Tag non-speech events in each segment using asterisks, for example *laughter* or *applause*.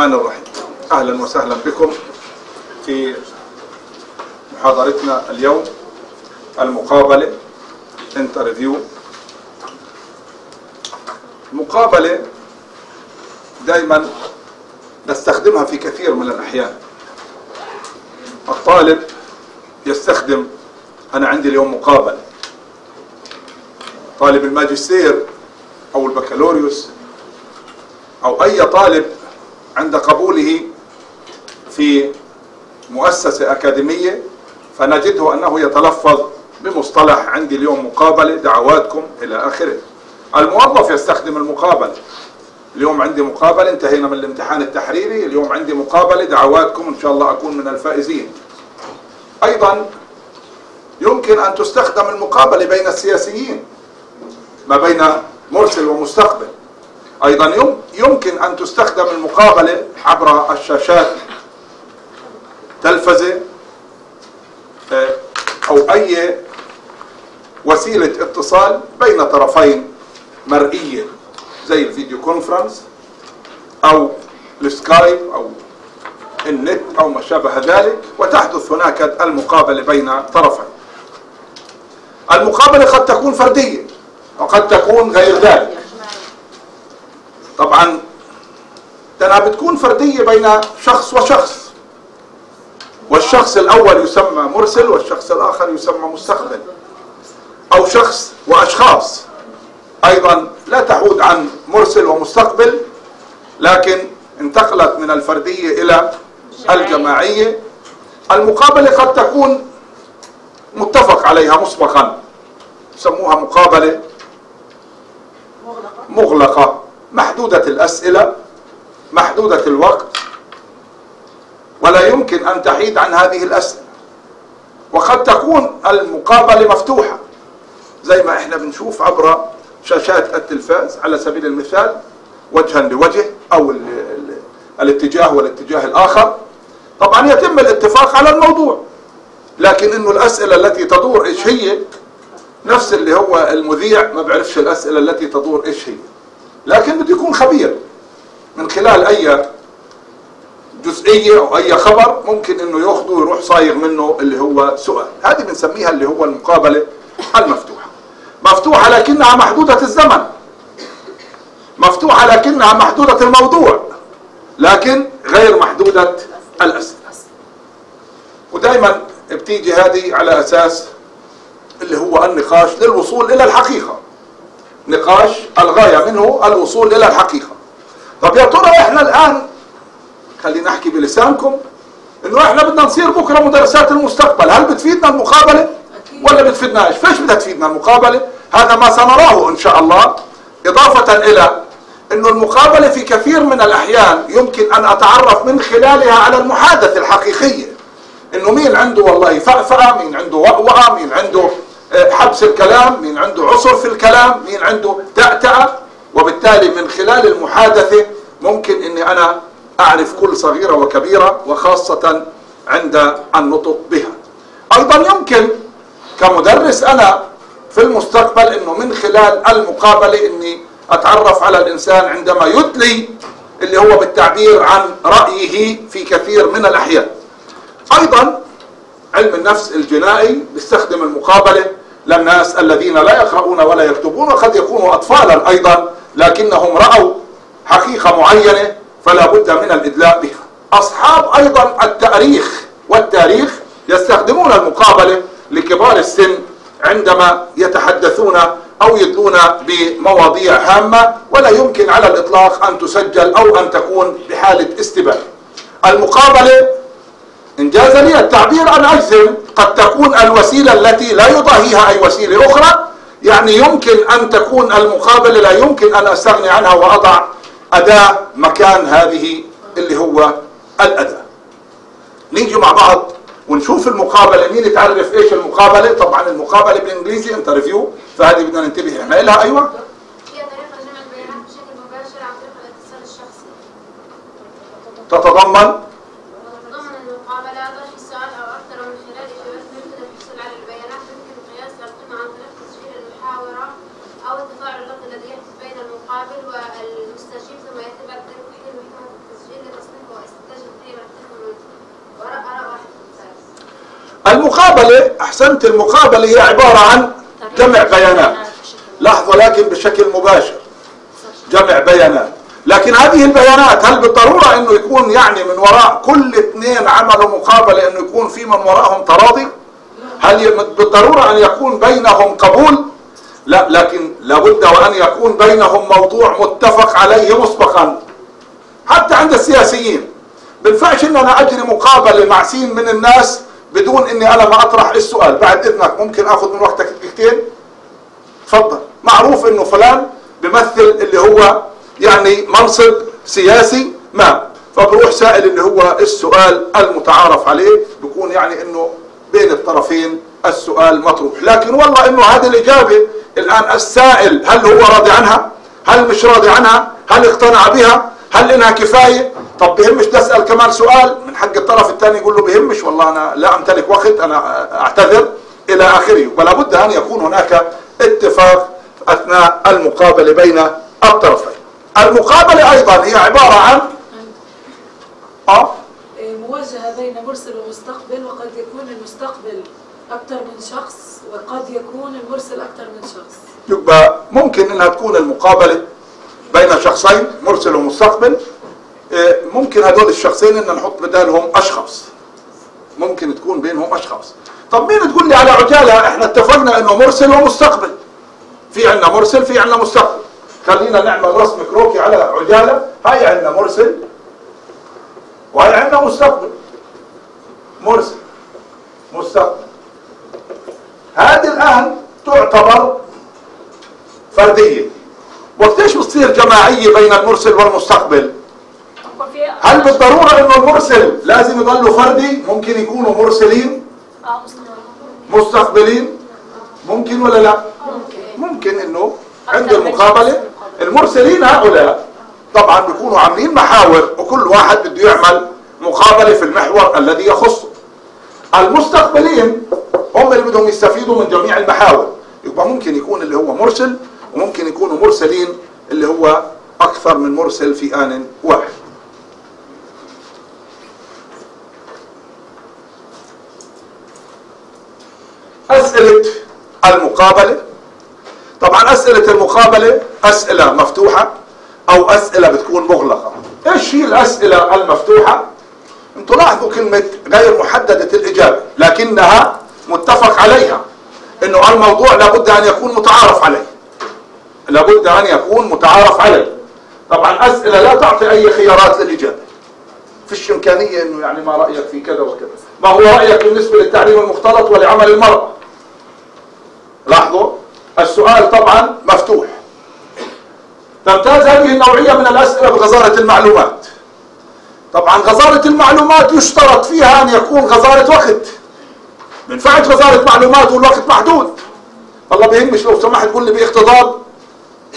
الرحمن الرحيم. أهلا وسهلا بكم في محاضرتنا اليوم المقابلة انترفيو. المقابلة دائما نستخدمها في كثير من الأحيان. الطالب يستخدم أنا عندي اليوم مقابلة طالب الماجستير أو البكالوريوس أو أي طالب عند قبوله في مؤسسة أكاديمية فنجده أنه يتلفظ بمصطلح عندي اليوم مقابلة دعواتكم إلى آخره. الموظف يستخدم المقابلة. اليوم عندي مقابلة انتهينا من الامتحان التحريري. اليوم عندي مقابلة دعواتكم إن شاء الله أكون من الفائزين. أيضا يمكن أن تستخدم المقابلة بين السياسيين ما بين مرسل ومستقبل. أيضا يمكن أن تستخدم المقابلة عبر الشاشات تلفزة أو أي وسيلة اتصال بين طرفين مرئية زي ال video conference أو السكايب أو النت أو ما شابه ذلك وتحدث هناك المقابلة بين طرفين. المقابلة قد تكون فردية وقد تكون غير ذلك. طبعا لأنها بتكون فردية بين شخص وشخص. والشخص الأول يسمى مرسل والشخص الآخر يسمى مستقبل أو شخص وأشخاص. أيضا لا تعود عن مرسل ومستقبل لكن انتقلت من الفردية إلى الجماعية. المقابلة قد تكون متفق عليها مسبقا. يسموها مقابلة مغلقة. محدودة الأسئلة محدودة الوقت ولا يمكن أن تحيد عن هذه الأسئلة. وقد تكون المقابلة مفتوحة زي ما إحنا بنشوف عبر شاشات التلفاز على سبيل المثال وجها لوجه أو ال ال الاتجاه والاتجاه الآخر. طبعا يتم الاتفاق على الموضوع لكن إنه الأسئلة التي تدور إيش هي؟ نفس اللي هو المذيع ما بعرفش الأسئلة التي تدور إيش هي. لكن بده يكون خبير. من خلال أي جزئية أو أي خبر ممكن إنه يأخذه ويروح صايغ منه اللي هو سؤال. هذه بنسميها اللي هو المقابلة المفتوحة. مفتوحة لكنها محدودة الزمن. مفتوحة لكنها محدودة الموضوع. لكن غير محدودة الأسئلة. ودائما بتيجي هذه على أساس اللي هو النقاش للوصول إلى الحقيقة. نقاش الغاية منه الوصول إلى الحقيقة. طب يا ترى إحنا الآن خلينا نحكي بلسانكم إنه إحنا بدنا نصير بكرة مدرسات المستقبل هل بتفيدنا المقابلة؟ ولا بتفيدناش؟ فيش بدها تفيدنا المقابلة. هذا ما سنراه إن شاء الله. إضافة إلى إنه المقابلة في كثير من الأحيان يمكن أن أتعرف من خلالها على المحادثة الحقيقية. إنه مين عنده والله فأفأة مين عنده وأوأة مين عنده. حبس الكلام مين عنده عسر في الكلام مين عنده تأتأة وبالتالي من خلال المحادثة ممكن إني أنا أعرف كل صغيرة وكبيرة وخاصة عند النطق بها. أيضا يمكن كمدرس أنا في المستقبل إنه من خلال المقابلة إني أتعرف على الإنسان عندما يدلي اللي هو بالتعبير عن رأيه في كثير من الأحيان. أيضا علم النفس الجنائي بيستخدم المقابلة للناس الذين لا يقرؤون ولا يكتبون وقد يكونوا اطفالا أيضا لكنهم رأوا حقيقة معينة فلا بد من الإدلاء بها. أصحاب أيضا التاريخ والتاريخ يستخدمون المقابلة لكبار السن عندما يتحدثون أو يدلون بمواضيع هامة ولا يمكن على الإطلاق أن تسجل أو أن تكون بحالة استباء المقابلة إن جاز لي التعبير ان أجزم قد تكون الوسيلة التي لا يضاهيها أي وسيلة أخرى. يعني يمكن أن تكون المقابلة لا يمكن أن أستغني عنها وأضع أداة مكان هذه اللي هو الأداة. نيجي مع بعض ونشوف المقابلة مين يتعرف إيش المقابلة؟ طبعا المقابلة بالإنجليزي انترفيو فهذه بدنا ننتبه إحنا لها أيوه. هي طريقة جمع البيانات بشكل مباشر عن طريق الاتصال الشخصي تتضمن وتتضمن المقابلة طرح السؤال أو أكثر من خلال إجابات ممكن الحصول على البيانات ممكن قياس القيمة عن طريق تسجيل المحاورة أو التفاعل اللفظي الذي يحدث بين المقابل والمستجيب ثم يتم بعد ذلك تحديد محتوى التسجيل المقابلة أحسنت المقابلة هي عبارة عن جمع بيانات. لحظة لكن بشكل مباشر. جمع بيانات. لكن هذه البيانات هل بالضرورة إنه يكون يعني من وراء كل اثنين عملوا مقابلة إنه يكون في من وراءهم تراضي؟ هل بالضرورة أن يكون بينهم قبول؟ لا لكن لابد وأن يكون بينهم موضوع متفق عليه مسبقا. حتى عند السياسيين. بنفعش إن أنا أجري مقابلة مع سين من الناس بدون إني أنا ما أطرح السؤال. بعد إذنك ممكن آخذ من وقتك دقيقتين؟ تفضل. معروف إنه فلان بمثل اللي هو يعني منصب سياسي ما. فبروح سائل اللي هو السؤال المتعارف عليه. بكون يعني إنه بين الطرفين السؤال مطروح. لكن والله إنه هذه الإجابة الآن السائل هل هو راضي عنها؟ هل مش راضي عنها؟ هل اقتنع بها؟ هل إنها كفاية؟ طب بهمش تسال كمان سؤال من حق الطرف الثاني يقول له بهمش والله أنا لا أمتلك وقت أنا أعتذر إلى آخره. ولا بد أن يكون هناك اتفاق أثناء المقابلة بين الطرفين. المقابلة أيضا هي عبارة عن آه؟ مواجهة بين مرسل ومستقبل وقد يكون المستقبل أكثر من شخص وقد يكون المرسل أكثر من شخص. يبقى ممكن إنها تكون المقابلة بين شخصين مرسل ومستقبل. إيه، ممكن هدول الشخصين إن نحط بدالهم أشخاص. ممكن تكون بينهم أشخاص. طب مين تقول لي على عجالة إحنا اتفقنا إنه مرسل ومستقبل. في عندنا مرسل في عندنا مستقبل. خلينا نعمل رسم كروكي على عجالة هاي عندنا مرسل وهي عندنا مستقبل. مرسل مستقبل. هذه الان تعتبر فردية. وقتيش بتصير جماعية بين المرسل والمستقبل؟ هل بالضرورة إنه المرسل لازم يضلوا فردي؟ ممكن يكونوا مرسلين؟ مستقبلين. ممكن ولا لا؟ ممكن. إنه عند المقابلة. المرسلين هؤلاء طبعا بيكونوا عاملين محاور وكل واحد بده يعمل مقابلة في المحور الذي يخصه. المستقبلين هم اللي بدهم يستفيدوا من جميع المحاور. يبقى ممكن يكون اللي هو مرسل وممكن يكونوا مرسلين اللي هو أكثر من مرسل في آن واحد. أسئلة المقابلة. طبعا أسئلة المقابلة أسئلة مفتوحة أو أسئلة بتكون مغلقة. إيش هي الأسئلة المفتوحة؟ أنتوا لاحظوا كلمة غير محددة الإجابة لكنها متفق عليها إنه الموضوع لابد أن يكون متعارف عليه. لابد أن يكون متعارف عليه. طبعا أسئلة لا تعطي أي خيارات للإجابة. فيش امكانيه إنه يعني ما رأيك في كذا وكذا. ما هو رأيك بالنسبة للتعليم المختلط ولعمل المرأة؟ السؤال طبعا مفتوح. تمتاز هذه النوعية من الأسئلة بغزارة المعلومات. طبعا غزارة المعلومات يشترط فيها أن يكون غزارة وقت. ما ينفعش غزارة معلومات والوقت محدود. والله بيهمش لو سمحت قول لي باقتضاب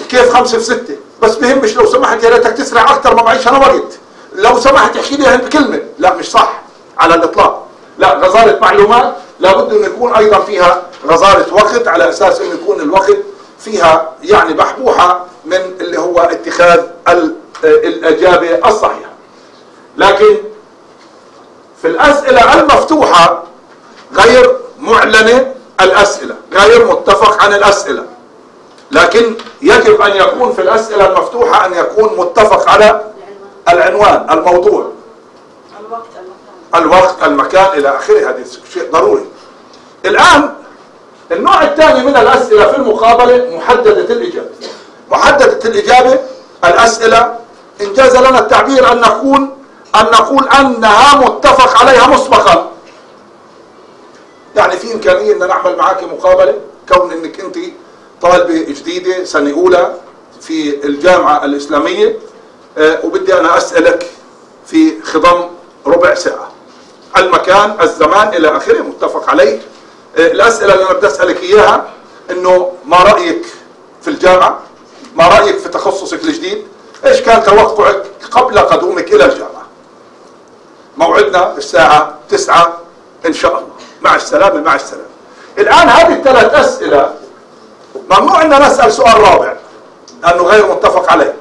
كيف خمسة في ستة. بس بيهمش لو سمحت يا ريتك تسرع أكثر ما معيش أنا وقت. لو سمحت احكي لي بكلمة لا مش صح. على الإطلاق. لا غزارة معلومات لابد أن يكون أيضا فيها غزارة وقت على أساس أن يكون الوقت فيها يعني بحبوحة من اللي هو اتخاذ ال- الإجابة الصحيحة. لكن في الأسئلة المفتوحة غير معلنة الأسئلة غير متفق عن الأسئلة. لكن يجب أن يكون في الأسئلة المفتوحة أن يكون متفق على العنوان الموضوع. الوقت المكان إلى آخره. هذا شيء ضروري. الآن النوع الثاني من الأسئلة في المقابلة محددة الإجابة. محددة الإجابة الأسئلة إن جاز لنا التعبير أن نكون أن نقول أنها متفق عليها مسبقا. يعني في إمكانية أن نعمل معك مقابلة؟ كون أنك أنت طالبة جديدة سنة أولى في الجامعة الإسلامية. آه، وبدي أنا أسألك في خضم ربع ساعة. المكان الزمان إلى آخره متفق عليه. آه، الأسئلة اللي أنا بدي أسألك إياها إنه ما رأيك في الجامعة؟ ما رأيك في تخصصك الجديد؟ إيش كان توقعك قبل قدومك إلى الجامعة؟ موعدنا الساعة تسعة إن شاء الله. مع السلامة مع السلامة. الآن هذه الثلاث أسئلة ممنوع أن نسأل سؤال رابع لأنه غير متفق عليه.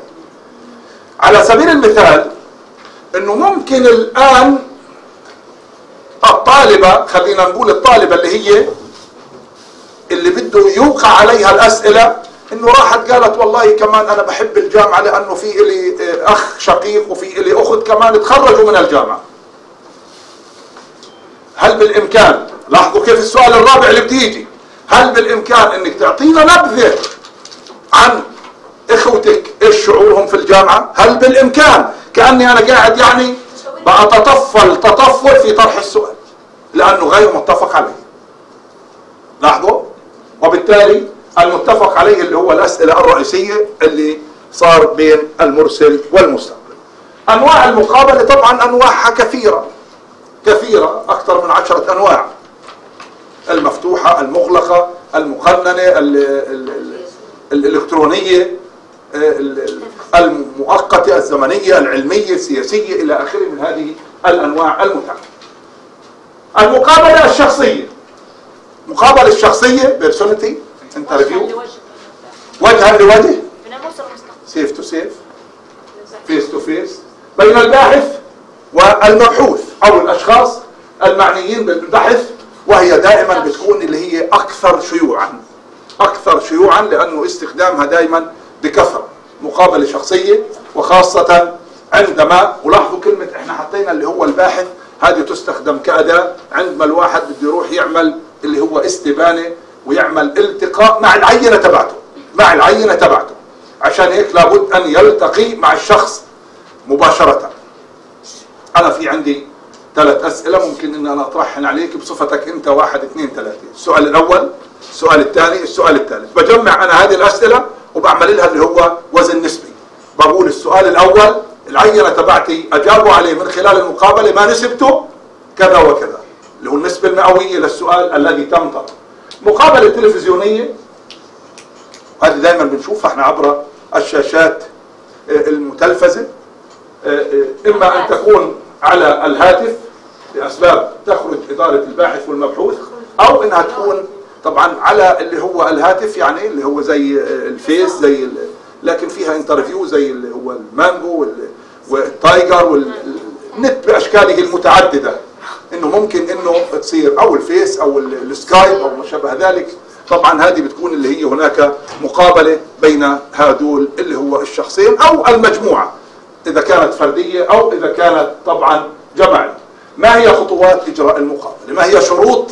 على سبيل المثال أنه ممكن الآن الطالبة خلينا نقول الطالبة اللي هي اللي بده يوقع عليها الأسئلة إنه راحت قالت والله كمان أنا بحب الجامعة لأنه في لي أخ شقيق وفي لي أخت كمان تخرجوا من الجامعة. هل بالإمكان؟ لاحظوا كيف السؤال الرابع اللي بده يجي. هل بالإمكان إنك تعطينا نبذة عن إخوتك؟ إيش شعورهم في الجامعة؟ هل بالإمكان؟ كأني أنا قاعد يعني بأتطفل تطفل في طرح السؤال. لأنه غير متفق عليه. لاحظوا؟ وبالتالي المتفق عليه اللي هو الأسئلة الرئيسية اللي صار بين المرسل والمستقبل. أنواع المقابلة طبعا أنواعها كثيرة. كثيرة أكثر من عشرة أنواع. المفتوحة المغلقة المقننة ال ال ال الإلكترونية ال- المؤقتة الزمنية العلمية السياسية إلى آخره من هذه الأنواع المتعددة. المقابلة الشخصية. مقابلة الشخصية personality interview. وجها لوجه. سيف تو سيف. face to face. بين الباحث والمبحوث أو الأشخاص المعنيين بالبحث وهي دائما بتكون اللي هي أكثر شيوعا. أكثر شيوعا لأنه استخدامها دائما بكثرة. مقابلة شخصية وخاصة عندما ولاحظوا كلمة إحنا حطينا اللي هو الباحث هذه تستخدم كأداة عندما الواحد بده يروح يعمل اللي هو استبانة ويعمل التقاء مع العينة تبعته مع العينة تبعته. عشان هيك لابد أن يلتقي مع الشخص مباشرة. أنا في عندي ثلاث أسئلة ممكن إن أنا أطرحهن عليك بصفتك أنت واحد اثنين ثلاثة. السؤال الأول السؤال الثاني السؤال الثالث. بجمع أنا هذه الأسئلة وبعمل لها اللي هو وزن نسبي. بقول السؤال الأول العينة تبعتي أجابوا عليه من خلال المقابلة ما نسبته كذا وكذا. اللي هو النسبة المئوية للسؤال الذي تم طرحه. مقابلة تلفزيونية هذه دائما بنشوفها إحنا عبر الشاشات آه، المتلفزة آه، آه، إما أن تكون على الهاتف لأسباب تخرج إدارة الباحث والمبحوث أو إنها تكون طبعا على اللي هو الهاتف يعني اللي هو زي الفيس زي لكن فيها انترفيو زي اللي هو المانجو وال- وال Viber وال net باشكاله المتعددة. إنه ممكن إنه تصير أو ال Face أو ال- ال Skype أو ما شابه ذلك. طبعا هذه بتكون اللي هي هناك مقابلة بين هذول اللي هو الشخصين أو المجموعة إذا كانت فردية أو إذا كانت طبعا جماعية. ما هي خطوات إجراء المقابلة؟ ما هي شروط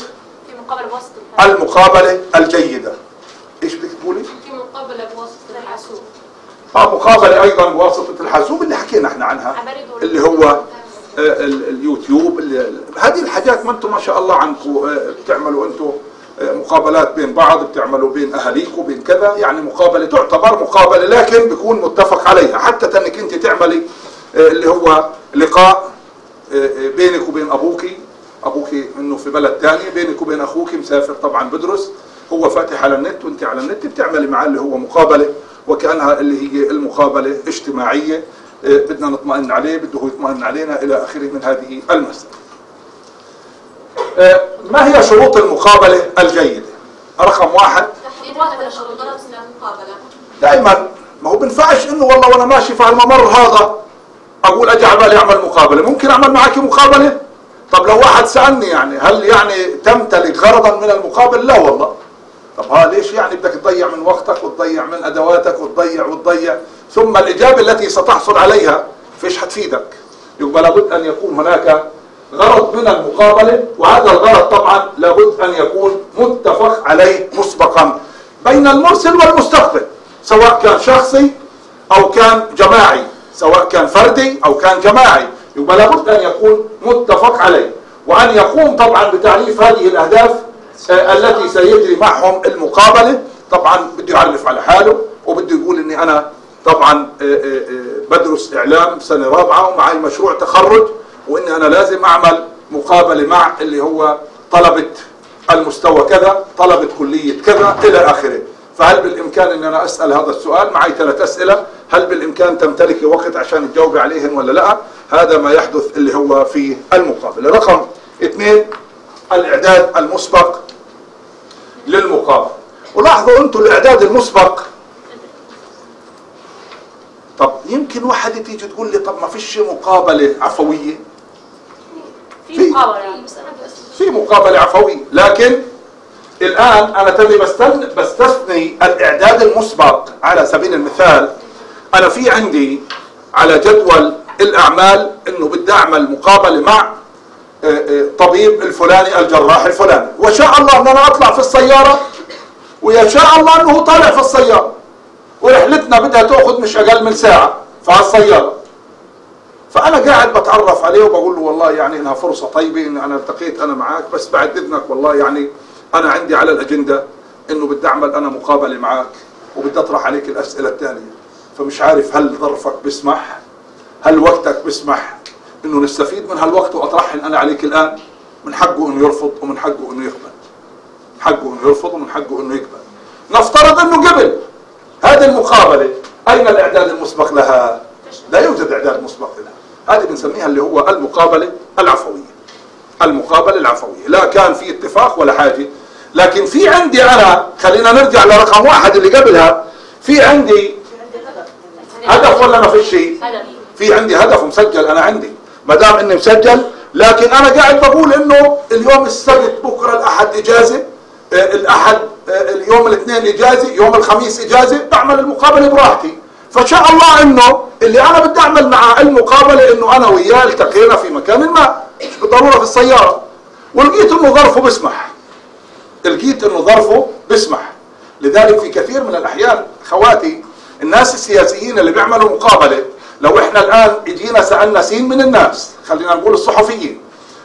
المقابلة الجيدة؟ إيش بدك تقولي؟ في مقابلة بواسطة الحاسوب آه مقابله أيضا بواسطة الحاسوب اللي حكينا إحنا عنها. اللي هو آه، ال- اليوتيوب هذه الحاجات ما أنتم ما شاء الله عنكم آه، بتعملوا أنتم آه، مقابلات بين بعض بتعملوا بين أهاليكم بين كذا يعني مقابلة تعتبر مقابلة لكن بيكون متفق عليها حتى انك أنت تعملي اللي هو لقاء بينك وبين أبوك أبوك إنه في بلد ثاني بينك وبين أخوك مسافر طبعا بدرس هو فاتح على النت وأنت على النت بتعملي معاه اللي هو مقابلة وكأنها اللي هي المقابلة اجتماعية آه، بدنا نطمئن عليه بده يطمئن علينا إلى آخره من هذه المسألة. آه، ما هي شروط المقابلة الجيدة؟ رقم واحد. دائما ما هو بنفعش إنه والله وأنا ماشي في الممر هذا أقول أجي على بالي أعمل مقابلة. ممكن أعمل معك مقابلة؟ طب لو واحد سألني يعني هل يعني تمتلك غرضا من المقابل لا والله. طب ها ليش يعني بدك تضيع من وقتك وتضيع من أدواتك وتضيع وتضيع؟ ثم الإجابة التي ستحصل عليها فيش حتفيدك. يبقى لابد أن يكون هناك غرض من المقابلة وهذا الغرض طبعا لابد أن يكون متفق عليه مسبقا بين المرسل والمستقبل سواء كان شخصي أو كان جماعي سواء كان فردي أو كان جماعي. يبقى لابد أن يكون متفق عليه وأن يقوم طبعا بتعريف هذه الأهداف التي سيجري معهم المقابلة. طبعا بده يعرف على حاله وبده يقول إني أنا طبعا آه، آه، آه، بدرس إعلام سنة رابعة ومعي مشروع تخرج وإني أنا لازم أعمل مقابلة مع اللي هو طلبة المستوى كذا طلبة كلية كذا إلى آخره. فهل بالإمكان ان أنا أسأل هذا السؤال؟ معي ثلاث أسئلة. هل بالإمكان تمتلكي وقت عشان تجاوبي عليهن ولا لا؟ هذا ما يحدث اللي هو في المقابلة. رقم اثنين الإعداد المسبق للمقابله ولاحظوا أنتم الاعداد المسبق. طب يمكن واحد تيجي تقول لي طب ما فيش مقابلة عفوية؟ في مقابلة يعني في مقابلة عفوية لكن الآن أنا تاني بستثني الإعداد المسبق على سبيل المثال. أنا في عندي على جدول الأعمال إنه بدي أعمل مقابلة مع طبيب الفلاني الجراح الفلاني. وشاء الله إن أنا أطلع في السيارة ويا شاء الله إنه طالع في السيارة. ورحلتنا بدها تأخذ مش أقل من ساعة في السيارة. فأنا قاعد بتعرف عليه وبقول له والله يعني إنها فرصة طيبة ان أنا التقيت أنا معك بس بعد إذنك والله يعني أنا عندي على الأجندة إنه بدي أعمل أنا مقابلة معك وبدي أطرح عليك الأسئلة التالية. فمش عارف هل ظرفك بيسمح هل وقتك بيسمح إنه نستفيد من هالوقت واطرحهم أنا عليك الآن من حقه إنه يرفض ومن حقه إنه يقبل. حقه إنه يرفض ومن حقه إنه يقبل. نفترض إنه قبل. هذه المقابلة أين الإعداد المسبق لها؟ لا يوجد إعداد مسبق لها. هذه بنسميها اللي هو المقابلة العفوية. المقابلة العفوية. لا كان في اتفاق ولا حاجة. لكن في عندي أنا خلينا نرجع لرقم واحد اللي قبلها. في عندي هدف. ولا ما في شيء؟ في عندي هدف مسجل أنا عندي. ما دام إني مسجل لكن أنا قاعد بقول إنه اليوم السبت بكرة الأحد إجازة آه، الأحد آه، اليوم الاثنين إجازة يوم الخميس إجازة بعمل المقابلة براحتي. فشاء الله إنه اللي أنا بدي أعمل معه المقابلة إنه أنا وياه التقينا في مكان ما مش بالضرورة في السيارة. ولقيت إنه ظرفه بيسمح لقيت إنه ظرفه بيسمح لذلك في كثير من الأحيان خواتي الناس السياسيين اللي بيعملوا مقابلة لو إحنا الآن اجينا سألنا سين من الناس خلينا نقول الصحفيين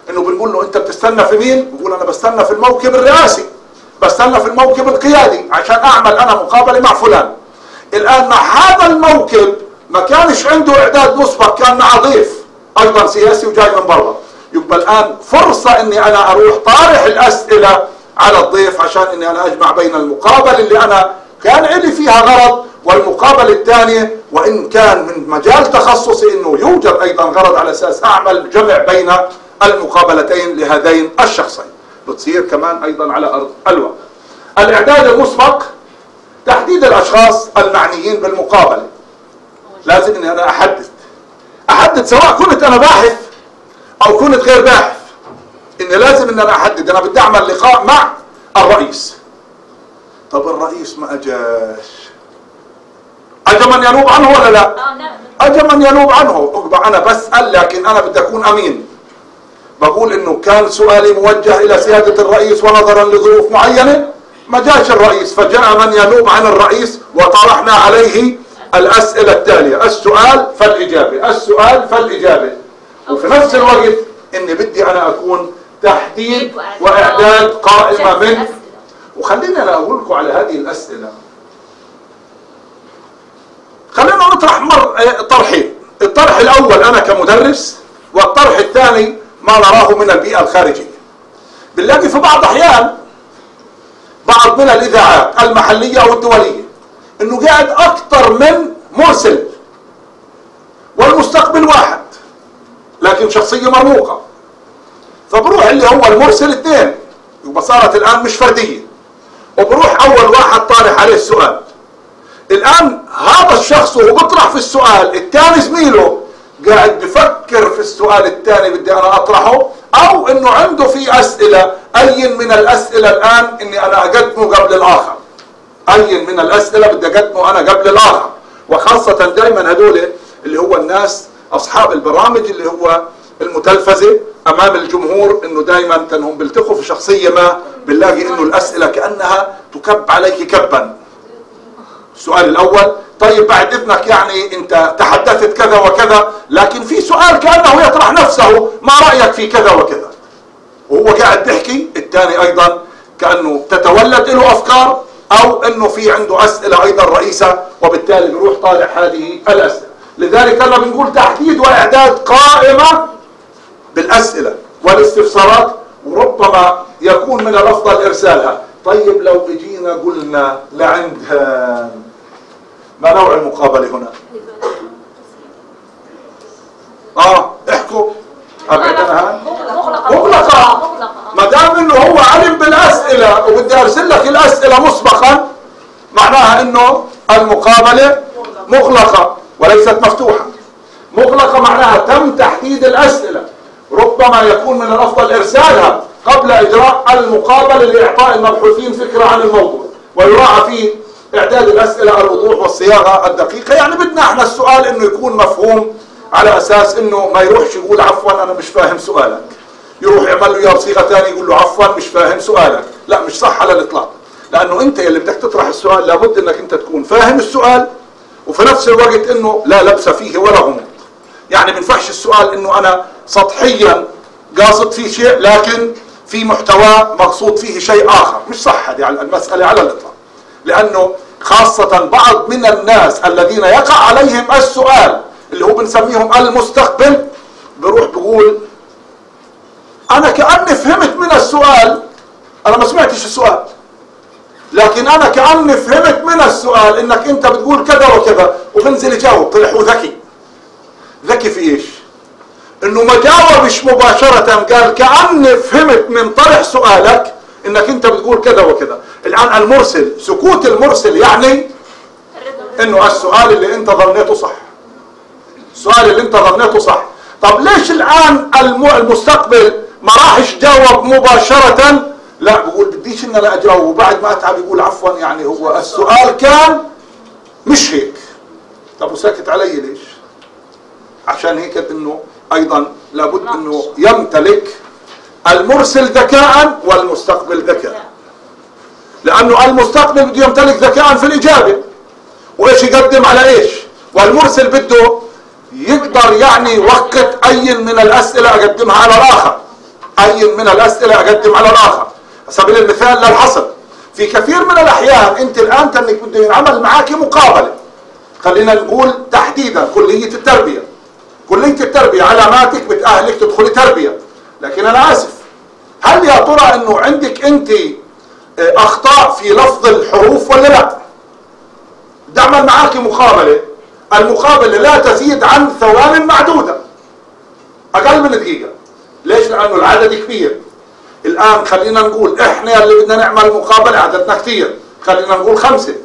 إنه بنقول له أنت بتستنى في مين؟ بقول أنا بستنى في الموكب الرئاسي بستنى في الموكب القيادي عشان أعمل أنا مقابلة مع فلان الآن مع هذا الموكب ما كانش عنده إعداد مسبق كان مع ضيف أيضا سياسي وجاي من برا يبقى الآن فرصة إني أنا أروح طارح الأسئلة على الضيف عشان إني أنا أجمع بين المقابلة اللي أنا كان عندي فيها غرض والمقابلة الثانية وإن كان من مجال تخصصي إنه يوجد أيضا غرض على أساس أعمل جمع بين المقابلتين لهذين الشخصين. بتصير كمان أيضا على أرض الواقع. الإعداد المسبق تحديد الأشخاص المعنيين بالمقابلة. لازم إني أنا أحدد. أحدد سواء كنت أنا باحث أو كنت غير باحث. ان لازم ان أنا أحدد. أنا بدي أعمل لقاء مع الرئيس. طب الرئيس ما أجاش. اجى من ينوب عنه ولا لا؟ نعم اجى من ينوب عنه. أنا بسال لكن أنا بدي أكون أمين. بقول إنه كان سؤالي موجه إلى سيادة الرئيس ونظرا لظروف معينة. ما جاش الرئيس فجاء من ينوب عن الرئيس وطرحنا عليه الأسئلة التالية. السؤال فالإجابة السؤال فالإجابة. وفي نفس الوقت إني بدي أنا أكون تحديد وإعداد قائمة من. وخليني أنا أقول لكم على هذه الأسئلة. خلينا نطرح مر آه، طرحين الطرح الأول أنا كمدرس والطرح الثاني ما نراه من البيئة الخارجية. بنلاقي في بعض أحيان بعض من الإذاعات المحلية أو الدولية إنه قاعد أكثر من مرسل والمستقبل واحد لكن شخصية مرموقة. فبروح اللي هو المرسل اثنين يبقى صارت الآن مش فردية. وبروح أول واحد طارح عليه السؤال الآن هذا الشخص وهو بيطرح في السؤال الثاني زميله قاعد بفكر في السؤال الثاني بدي أنا أطرحه أو إنه عنده في أسئلة أي من الأسئلة الآن إني أنا أقدمه قبل الآخر؟ أي من الأسئلة بدي أقدمه أنا قبل الآخر؟ وخاصة دائما هذول اللي هو الناس أصحاب البرامج اللي هو المتلفزة أمام الجمهور إنه دائما تنهم بيلتقوا في شخصية ما بنلاقي إنه الأسئلة كأنها تكب عليك كبا. السؤال الأول. طيب بعد إذنك يعني أنت تحدثت كذا وكذا لكن في سؤال كأنه يطرح نفسه ما رأيك في كذا وكذا؟ وهو قاعد بيحكي الثاني أيضا كأنه تتولد له أفكار أو إنه في عنده أسئلة أيضا رئيسة وبالتالي بيروح طالع هذه الأسئلة. لذلك أنا بنقول تحديد وإعداد قائمة بالأسئلة والاستفسارات وربما يكون من الأفضل إرسالها. طيب لو اجينا قلنا لعندها ما نوع المقابلة هنا؟ آه احكوا. ابعد أنا مغلقة. مغلقة. مغلقة ما دام إنه هو علم بالأسئلة وبدي أرسل لك الأسئلة مسبقا معناها إنه المقابلة مغلقة وليست مفتوحة. مغلقة معناها تم تحديد الأسئلة. ربما يكون من الأفضل إرسالها قبل إجراء المقابلة لإعطاء المبحوثين فكرة عن الموضوع. ويراعى في اعداد الأسئلة الوضوح والصياغة الدقيقة. يعني بدنا إحنا السؤال إنه يكون مفهوم على أساس إنه ما يروحش يقول عفوا أنا مش فاهم سؤالك. يروح يعمل له اياه بصيغه ثانية يقول له عفوا مش فاهم سؤالك. لا مش صح على الإطلاق. لأنه أنت اللي بدك تطرح السؤال لابد إنك أنت تكون فاهم السؤال وفي نفس الوقت إنه لا لبس فيه ولا غموض. يعني ما السؤال إنه أنا سطحيا قاصد فيه شيء لكن في محتوى مقصود فيه شيء آخر. مش صح هذه على المسألة على الإطلاق. لأنه خاصة بعض من الناس الذين يقع عليهم السؤال اللي هو بنسميهم المستقبل بروح بقول أنا كأني فهمت من السؤال أنا ما سمعتش السؤال. لكن أنا كأني فهمت من السؤال إنك أنت بتقول كذا وكذا وبنزل يجاوب طلع هو ذكي. ذكي في إيش؟ إنه ما جاوبش مباشرة قال كأني فهمت من طرح سؤالك إنك أنت بتقول كذا وكذا. الآن المرسل سكوت المرسل يعني إنه السؤال اللي أنت ظنيته صح. السؤال اللي أنت ظنيته صح. طب ليش الم- المستقبل ما راحش جاوب مباشرة؟ لا بقول بديش إن أنا أجاوب وبعد ما أتعب يقول عفوا يعني هو السؤال كان مش هيك. طب وساكت علي ليش؟ عشان هيك إنه أيضا لابد إنه يمتلك المرسل ذكاء والمستقبل ذكاء. لأنه المستقبل بده يمتلك ذكاء في الإجابة. وإيش يقدم على إيش؟ والمرسل بده يقدر يعني وقت أي من الأسئلة أقدمها على الآخر. أي من الأسئلة أقدم على الآخر. على سبيل المثال للحصر. في كثير من الأحيان أنت الآن تنك بده ينعمل معك مقابلة. خلينا نقول تحديدا كلية التربية. كلية التربية علاماتك بتاهلك تدخلي تربية. لكن أنا آسف. هل يا ترى أنه عندك آه، اخطاء في لفظ الحروف ولا لا؟ تعمل معك مقابلة. المقابلة لا تزيد عن ثوان معدودة. أقل من دقيقة. ليش؟ لأنه العدد كبير. الآن خلينا نقول إحنا اللي بدنا نعمل مقابلة عددنا كثير. خلينا نقول خمسة.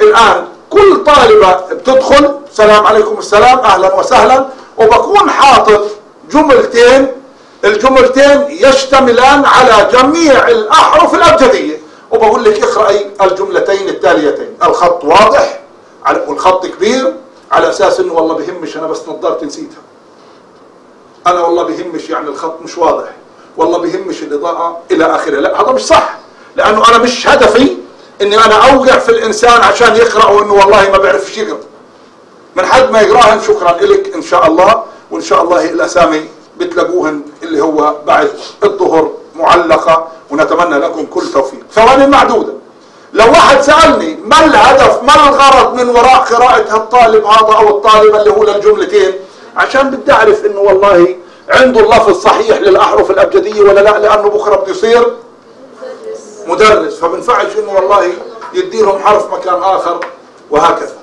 الآن كل طالبة بتدخل سلام عليكم السلام أهلا وسهلا وبكون حاطط جملتين. الجملتين يشتملان على جميع الأحرف الأبجدية. وبقول لك اقرأي الجملتين التاليتين. الخط واضح؟ والخط كبير؟ على أساس إنه والله بهمش أنا بس نظارتي نسيتها. أنا والله بهمش يعني الخط مش واضح. والله بهمش الإضاءة إلى آخره. لا هذا مش صح. لأنه أنا مش هدفي إني أنا أوقع في الإنسان عشان يقرا وانه والله ما بيعرفش يقرا من حد ما يقراهن شكرا لك إن شاء الله. وإن شاء الله الاسامي بتلاقوهن اللي هو بعد الظهر. معلقة ونتمنى لكم كل توفيق. ثواني معدودة. لو واحد سألني ما الهدف ما الغرض من وراء قراءه الطالب هذا أو الطالبه اللي هو للجملتين؟ عشان بدي أعرف إنه والله عنده اللفظ صحيح للأحرف الأبجدية ولا لا لأنه بكرة بده يصير مدرس. فبنفعش إنه والله يديلهم حرف مكان آخر وهكذا.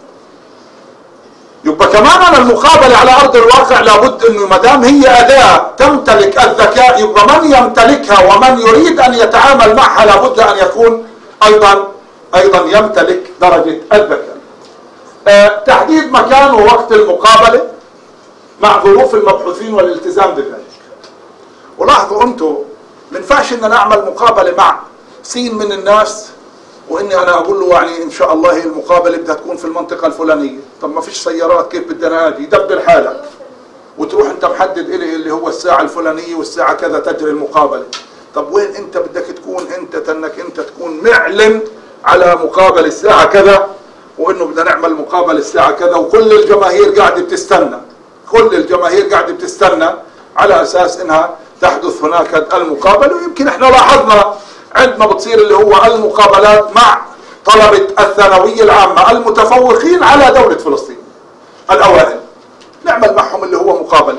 يبقى كمان أنا المقابلة على أرض الواقع لابد إنه ما دام هي أداة تمتلك الذكاء يبقى من يمتلكها ومن يريد أن يتعامل معها لابد أن يكون أيضا أيضا يمتلك درجة الذكاء. آه تحديد مكان ووقت المقابلة مع ظروف المبحوثين والالتزام بذلك. ولاحظوا أنتم ما ينفعش إن أنا أعمل مقابلة مع سين من الناس وإني أنا أقول له يعني إن شاء الله المقابلة بدها تكون في المنطقة الفلانية طب ما فيش سيارات كيف بدي أنا أجي دبر حالك. وتروح انت محدد إلي اللي هو الساعة الفلانية والساعة كذا تجري المقابلة. طب وين انت بدك تكون؟ انت تنك انت تكون معلن على مقابلة الساعة كذا وإنه بدنا نعمل مقابلة الساعة كذا وكل الجماهير قاعدة بتستنى. كل الجماهير قاعدة بتستنى على أساس إنها تحدث هناك المقابلة. ويمكن إحنا لاحظنا عندما بتصير اللي هو المقابلات مع طلبة الثانوية العامة المتفوقين على دولة فلسطين. الأوائل نعمل معهم اللي هو مقابلة.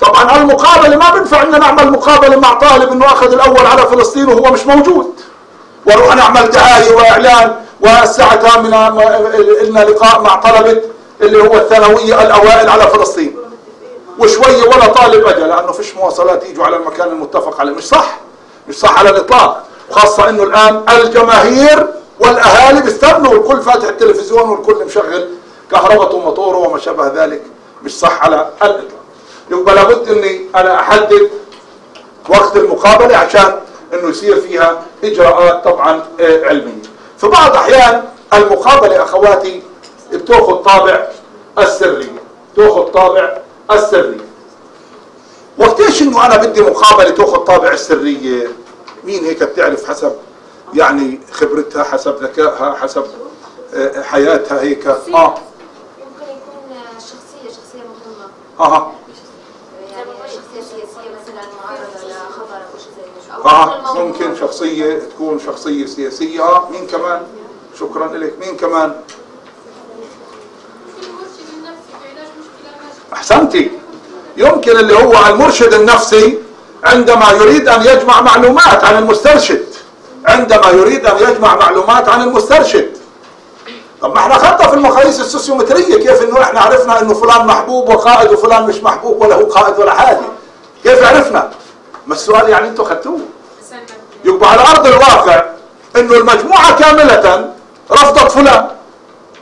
طبعا المقابلة ما بنفع إن نعمل مقابلة مع طالب إنه أخذ الأول على فلسطين وهو مش موجود. وأروح نعمل دعاية وإعلان. والساعة ثامنة لنا لقاء مع طلبة اللي هو الثانوية الأوائل على فلسطين. وشوية ولا طالب اجى لأنه فيش مواصلات يجوا على المكان المتفق عليه. مش صح مش صح على الإطلاق خاصة إنه الآن الجماهير والأهالي بيستنوا والكل فاتح التلفزيون والكل مشغل كهربته وموتوره وما شابه ذلك. مش صح على الاطلاق يبقى لابد إني أنا أحدد وقت المقابلة عشان إنه يصير فيها إجراءات طبعا آه، علمية. في بعض أحيان المقابلة أخواتي بتأخذ طابع السرية. تأخذ طابع السرية. وقتيش إنه أنا بدي مقابلة تأخذ طابع السرية؟ مين هيك بتعرف حسب؟ يعني خبرتها حسب ذكائها حسب آه، حياتها هيك. آه. ممكن يكون شخصية شخصية مهمة آه يعني شخصية سياسية مثلا معرضة لخطر أو شيء زي أو آه. ممكن شخصيه تكون شخصية سياسية. آه مين كمان؟ شكرا لك. مين كمان؟ أحسنتي. يمكن اللي هو المرشد النفسي عندما يريد أن يجمع معلومات عن المسترشد. عندما يريد أن يجمع معلومات عن المسترشد. طب ما إحنا اخذنا في المقاييس السوسيومترية. كيف إنه إحنا عرفنا إنه فلان محبوب وقائد وفلان مش محبوب ولا هو قائد ولا حاجة كيف عرفنا؟ ما السؤال يعني أنتم اخذتوه يبقى على أرض الواقع إنه المجموعة كاملة رفضت فلان.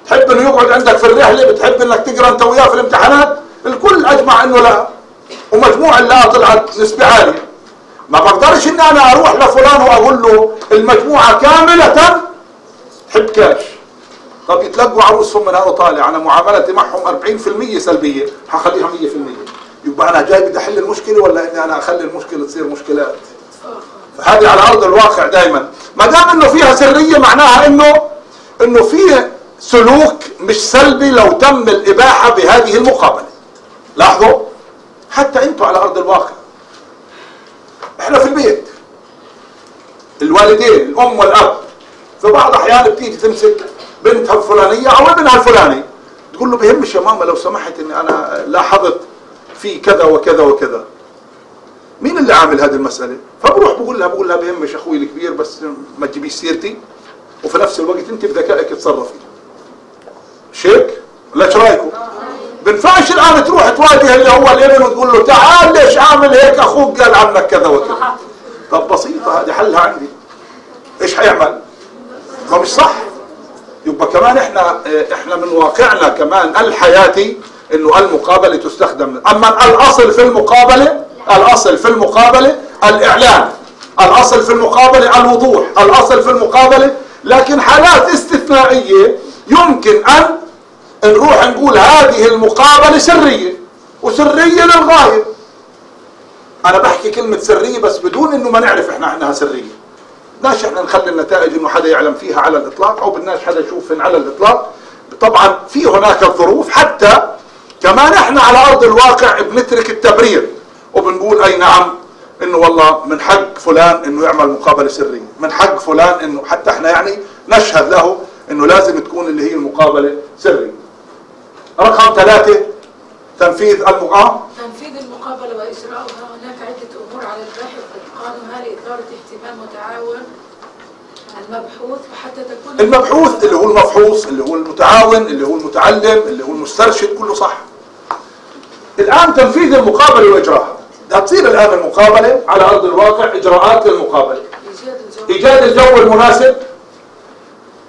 تحب إنه يقعد عندك في الرحلة؟ بتحب إنك تقرأ أنت وياه في الامتحانات؟ الكل أجمع إنه لا. ومجموع لا طلعت نسبة عالية. ما بقدرش ان أنا أروح لفلان وأقول له المجموعة كاملة تحب كاش طب يتلقوا عروسهم من هنا وطالع أنا معاملتي معهم 40% سلبية. هخليها 100% يبقى أنا جاي بدي أحل المشكلة ولا إني أنا أخلي المشكلة تصير مشكلات؟ فهذه على أرض الواقع دائما ما دام إنه فيها سرية معناها انه إنه في سلوك مش سلبي لو تم الإباحة بهذه المقابلة. لاحظوا؟ حتى أنتم على أرض الواقع. إحنا في البيت. الوالدين الأم والأب في بعض الاحيان بتيجي تمسك بنتها الفلانية أو ابنها الفلاني. تقول له بهمش يا ماما لو سمحت إني أنا لاحظت في كذا وكذا وكذا. مين اللي عامل هذه المسألة؟ فبروح بقول لها بقول لها بهمش أخوي الكبير بس ما تجيبيش سيرتي. وفي نفس الوقت أنت بذكائك تصرفي. شيك؟ ولا إيش رأيكم؟ بنفعش الآن تروح تواجه اللي هو الابن وتقول له تعال ليش عامل هيك؟ أخوك قال عنك كذا وكذا. طب بسيطة هذه حلها عندي. إيش حيعمل؟ ما مش صح. يبقى كمان إحنا إحنا من واقعنا كمان الحياتي إنه المقابلة تستخدم. أما الأصل في المقابلة الأصل في المقابلة الإعلان. الأصل في المقابلة الوضوح. الأصل في المقابلة لكن حالات استثنائية يمكن أن نروح نقول هذه المقابلة سرية وسرية للغاية. أنا بحكي كلمة سرية بس بدون إنه ما نعرف إحنا إنها سرية. بدناش إحنا نخلي النتائج إنه حدا يعلم فيها على الإطلاق أو بدناش حدا يشوفن على الإطلاق. طبعا في هناك الظروف حتى كمان إحنا على أرض الواقع بنترك التبرير وبنقول أي نعم إنه والله من حق فلان إنه يعمل مقابلة سرية من حق فلان إنه حتى إحنا يعني نشهد له إنه لازم تكون اللي هي المقابلة سرية. رقم ثلاثة تنفيذ المقام تنفيذ المقابلة وإجراؤها. هناك عدة أمور على الباحث إتقانها لإدارة اهتمام متعاون المبحوث وحتى تكون المبحوث اللي هو المفحوص اللي هو المتعاون اللي هو المتعلم اللي هو المسترشد كله صح. الآن تنفيذ المقابلة وإجراءها. هتصير الآن المقابلة على أرض الواقع إجراءات للمقابلة. إيجاد الجو. إيجاد الجو المناسب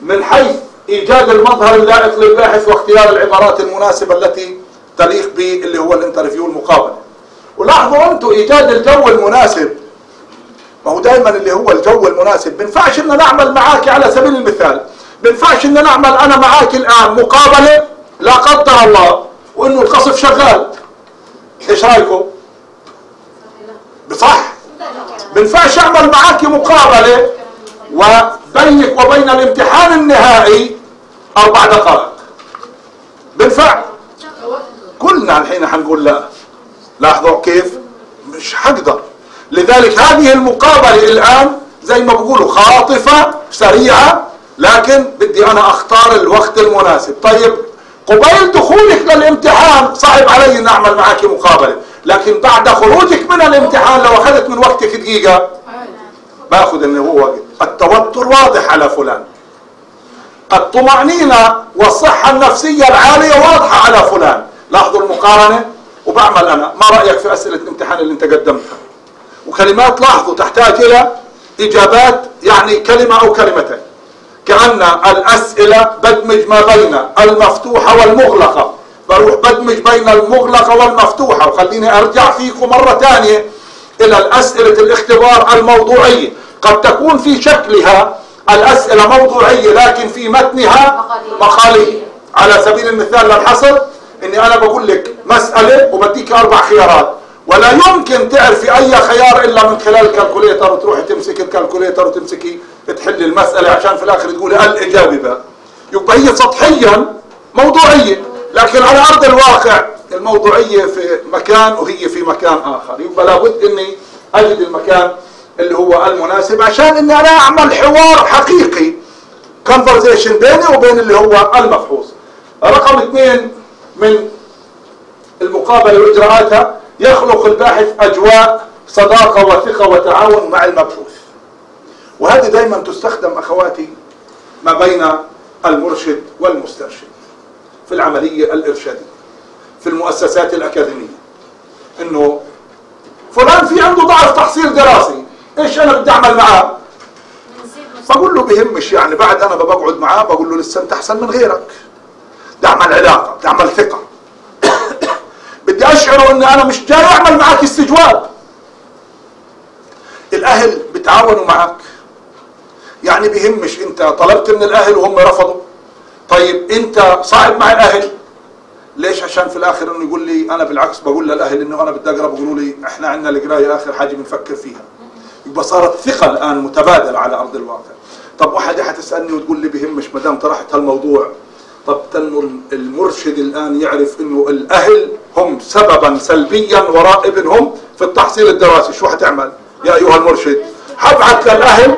من حيث إيجاد المظهر اللائق للباحث واختيار العبارات المناسبة التي تليق باللي هو الانترفيو المقابل. ولاحظوا أنتم إيجاد الجو المناسب. ما هو دائما اللي هو الجو المناسب. بنفعش إن نعمل معاك على سبيل المثال. بنفعش إن نعمل أنا معاك الآن مقابلة لا قدر الله وإنه القصف شغال. إيش رأيكم؟ بصح بنفعش أعمل معاك مقابلة وبينك وبين الامتحان النهائي أربع دقائق. بنفع؟ كلنا الحين حنقول لا. لاحظوا كيف؟ مش حقدر. لذلك هذه المقابلة الآن زي ما بقولوا خاطفة سريعة لكن بدي أنا أختار الوقت المناسب. طيب قبيل دخولك للامتحان صعب علي أن أعمل معك مقابلة لكن بعد خروجك من الامتحان لو أخذت من وقتك دقيقة؟ باخذ اللي هو وقت. التوتر واضح على فلان. الطمأنينة والصحة النفسية العالية واضحة على فلان. لاحظوا المقارنة؟ وبعمل أنا. ما رأيك في أسئلة الامتحان اللي انت قدمتها؟ وكلمات لاحظوا تحتاج إلى إجابات يعني كلمة أو كلمتين. كأن الأسئلة بدمج ما بين المفتوحة والمغلقة. بروح بدمج بين المغلقة والمفتوحة. وخليني أرجع فيكم مرة ثانية إلى الأسئلة الاختبار الموضوعية. قد تكون في شكلها الأسئلة موضوعية لكن في متنها مقالية. على سبيل المثال للحصر إني أنا بقول لك مسألة وبديك أربع خيارات. ولا يمكن تعرفي أي خيار إلا من خلال ال calculator وتروحي تمسكي ال calculator وتمسكي تحلي المسألة عشان في الآخر تقولي الإجابة. بقى يبقى هي سطحيا موضوعية لكن على أرض الواقع الموضوعية في مكان وهي في مكان آخر. يبقى لابد إني أجد المكان اللي هو المناسب عشان إني أنا أعمل حوار حقيقي conversation بيني وبين اللي هو المفحوص رقم اثنين من المقابلة واجراءاتها يخلق الباحث أجواء صداقة وثقة وتعاون مع المبحوث. وهذه دائما تستخدم أخواتي ما بين المرشد والمسترشد في العملية الإرشادية في المؤسسات الأكاديمية. إنه فلان في عنده ضعف تحصيل دراسي إيش أنا بدي أعمل معاه؟ بقول له بهمش يعني بعد أنا بقعد معاه بقول له لسه أنت أحسن من غيرك. بدي أعمل علاقة بدي أعمل ثقة. *coughs* بدي اشعره ان أنا مش جاي أعمل معك استجواب. الأهل بتعاونوا معك يعني بهمش أنت طلبت من الأهل وهم رفضوا. طيب أنت صعب مع الأهل. ليش؟ عشان في الآخر إنه يقول لي أنا بالعكس بقول للأهل إنه أنا بدي أقرأ بيقولوا لي إحنا عندنا القراية آخر حاجة بنفكر فيها. يبقى صارت ثقة الآن متبادلة على أرض الواقع. طب واحدة حتسالني وتقول لي بهمش ما دام طرحت هالموضوع طب تنو المرشد الآن يعرف إنه الأهل هم سببا سلبيا وراء ابنهم في التحصيل الدراسي؟ شو حتعمل؟ يا أيها المرشد حبعت للأهل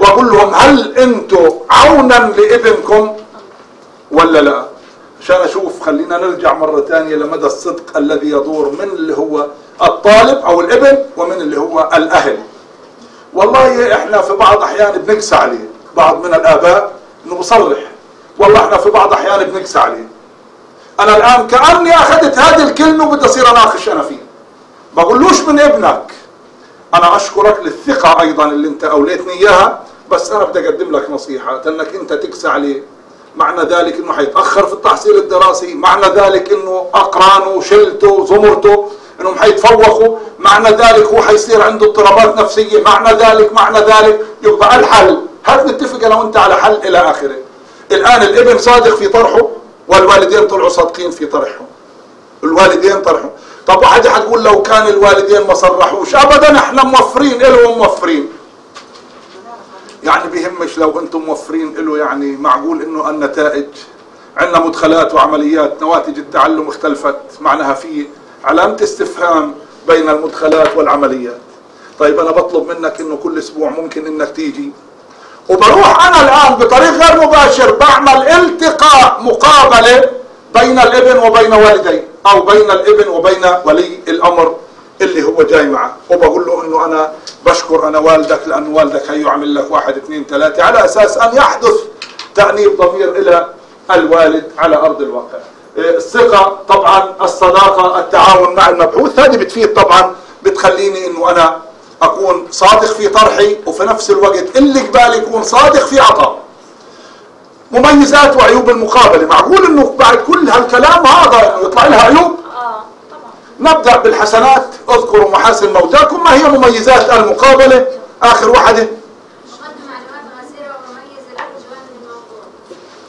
وأقول لهم هل أنتم عونا لابنكم ولا لا؟ عشان أشوف خلينا نرجع مرة ثانية لمدى الصدق الذي يدور من اللي هو الطالب أو الابن ومن اللي هو الأهل. والله إحنا في بعض أحيان بنقسى عليه. بعض من الآباء انه بصرح والله إحنا في بعض أحيان بنقسى عليه. أنا الآن كأني أخذت هذه الكلمة وبدي أصير أناقش أنا فيها بقولوش من ابنك. أنا أشكرك للثقة أيضا اللي أنت أوليتني إياها بس أنا بدي أقدم لك نصيحة انك أنت تقسى عليه. معنى ذلك إنه حيتأخر في التحصيل الدراسي معنى ذلك إنه أقرانه شلته زمرته. إنهم حيتفوقوا معنى ذلك هو حيصير عنده اضطرابات نفسية معنى ذلك معنى ذلك يبقى الحل. هات نتفق أنا وأنت على حل؟ إلى آخره. الآن الابن صادق في طرحه والوالدين طلعوا صادقين في طرحهم الوالدين طرحوا طب واحد حتقول لو كان الوالدين ما صرحوش؟ ابدا إحنا موفرين إلهم موفرين. يعني بيهمش لو أنتم موفرين له يعني معقول إنه النتائج؟ عندنا مدخلات وعمليات نواتج التعلم اختلفت معناها في علامة استفهام بين المدخلات والعمليات. طيب أنا بطلب منك إنه كل أسبوع ممكن إنك تيجي. وبروح أنا الآن بطريق غير مباشر بعمل التقاء مقابلة بين الابن وبين والديه أو بين الابن وبين ولي الأمر اللي هو جاي معه. وبقول له إنه أنا بشكر أنا والدك لأن والدك هيو عمل لك واحد اثنين ثلاثة على أساس أن يحدث تأنيب ضمير إلى الوالد على أرض الواقع. الثقة طبعا الصداقة التعاون مع المبحوث هذه بتفيد طبعا بتخليني إنه أنا أكون صادق في طرحي وفي نفس الوقت اللي قبالي يكون صادق في عطاء. مميزات وعيوب المقابلة. معقول إنه بعد كل هالكلام هذا انه يطلع لها عيوب؟ آه طبعا. نبدأ بالحسنات. اذكروا محاسن موتاكم. ما هي مميزات المقابلة؟ آخر واحدة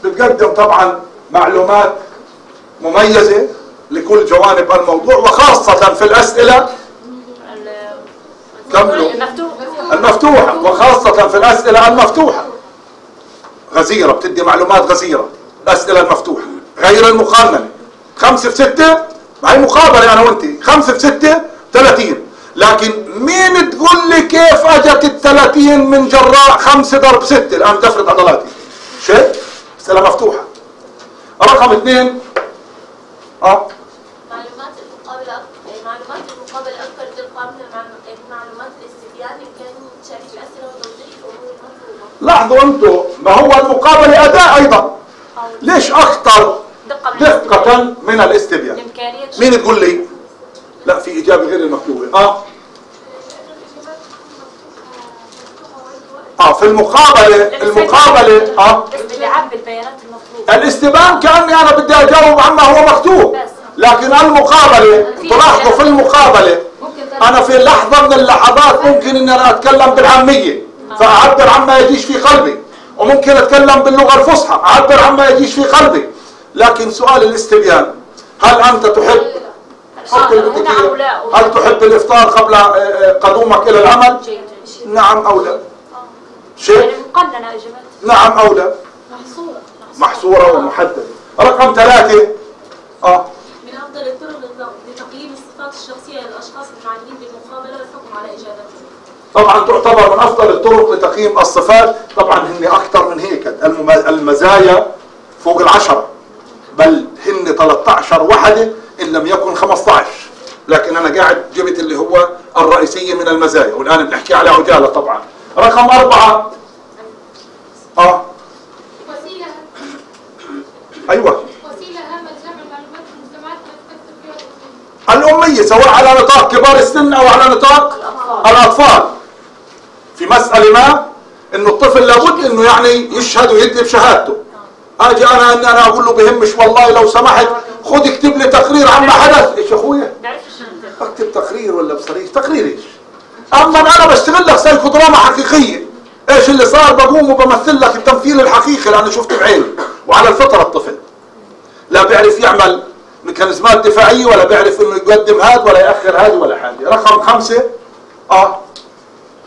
بتقدم طبعا معلومات مميزة لكل جوانب الموضوع وخاصة في الأسئلة ال- كملوا. المفتوح المفتوحة وخاصة في الأسئلة المفتوحة. غزيرة بتدي معلومات غزيرة. الأسئلة المفتوحة. غير المقارنة. خمسة في ستة؟ هاي مقابلة أنا وأنت. خمسة في ستة؟ ثلاثين. لكن مين تقول لي كيف أجت الثلاثين من جراء خمسة ضرب ستة؟ الآن تفرد عضلاتي. شيء؟ أسئلة مفتوحة. رقم اثنين آه. معلومات معلومات المقابلة أكثر دقة من المعلومات معلومات الاستبيان يمكن شرح الأسئلة وتوضيح الأمور المطلوبة. لاحظوا أنتم ما هو المقابلة أداء أيضا. ليش أخطر دقة من الاستبيان؟ مين تقول لي؟ لا في إجابة غير المكتوبة. آه. آه في المقابلة المقابلة آه. استيعاب البيانات المطلوبة. الاستبان كأني أنا بدي أجاوب عما هو مكتوب. لكن المقابلة تلاحظوا في المقابلة أنا في لحظة من اللحظات ممكن إني أنا أتكلم بالعامية آه. فأعبر عما يجيش في قلبي وممكن أتكلم باللغة الفصحى أعبر عما يجيش في قلبي. لكن سؤال الاستبيان هل أنت تحب. أو لا. هل تحب الإفطار قبل آه، آه، قدومك إلى العمل؟ نعم أو لا. شيء مقننة إجابات نعم أو لا؟ محصورة محصورة. ومحددة. رقم ثلاثة. آه. من أفضل الطرق لت- لتقييم الصفات الشخصية للأشخاص المعنيين بالمقابلة والحكم على إجابتهم. طبعا تعتبر من أفضل الطرق لتقييم الصفات. طبعا هن أكثر من هيك. الم- المزايا فوق العشرة. بل هن 13 وحدة إن لم يكن 15 لكن أنا قاعد جبت اللي هو الرئيسية من المزايا والآن بنحكي على عجالة طبعا. رقم أربعة. آه. وسيلة. أيوه. وسيلة هامة لجمع المعلومات المجتمعات التي تكتب فيها الأمية سواء على نطاق كبار السن أو على نطاق الأطفال. في مسألة ما؟ إنه الطفل لابد إنه يعني يشهد ويدلي بشهادته. أجي أنا إن أنا أقول له بهمش والله لو سمحت خد اكتب لي تقرير عما حدث. إيش يا أخويا؟ اكتب تقرير ولا بصريح تقرير إيش؟ أما أنا بشتغل لك سايكو دراما حقيقية. إيش اللي صار؟ بقوم وبمثل لك التمثيل الحقيقي لأني شفته بعيني وعلى الفطرة الطفل. لا بيعرف يعمل ميكانيزمات دفاعية ولا بيعرف إنه يقدم هذا ولا يأخر هذا ولا حاجة. رقم خمسة. آه.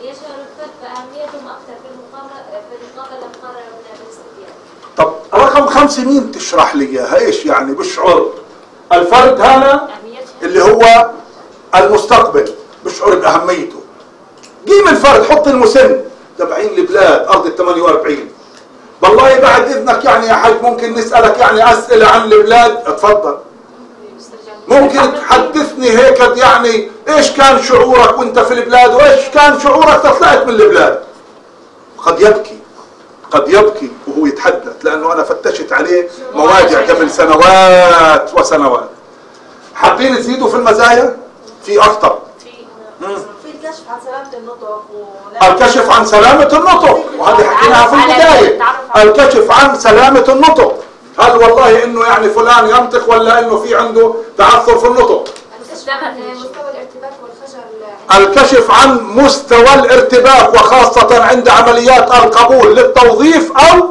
يشعر الفرد بأهميتهم أكثر في الاستبيان. طب رقم خمسة مين تشرح لي إياها؟ إيش يعني؟ بشعر. الفرد هذا اللي هو المستقبل. بشعر بأهميته. قيم الفرد حط المسن. تبعين البلاد أرض ال 48 والله بعد إذنك يعني يا حاج ممكن نسألك يعني أسئلة عن البلاد. اتفضل. ممكن تحدثني هيك يعني إيش كان شعورك وأنت في البلاد؟ وإيش كان شعورك طلعت من البلاد؟ قد يبكي قد يبكي وهو يتحدث لأنه أنا فتشت عليه مواجع قبل سنوات وسنوات. حابين تزيدوا في المزايا؟ في أكثر مم. في الكشف عن سلامة النطق الكشف عن سلامة النطق. وهذه حكيناها في البداية. الكشف عن سلامة النطق. هل والله إنه يعني فلان ينطق ولا إنه في عنده تعثر في النطق. عن مستوى الارتباك والخجل الكشف عن مستوى الارتباك وخاصة عند عمليات القبول للتوظيف أو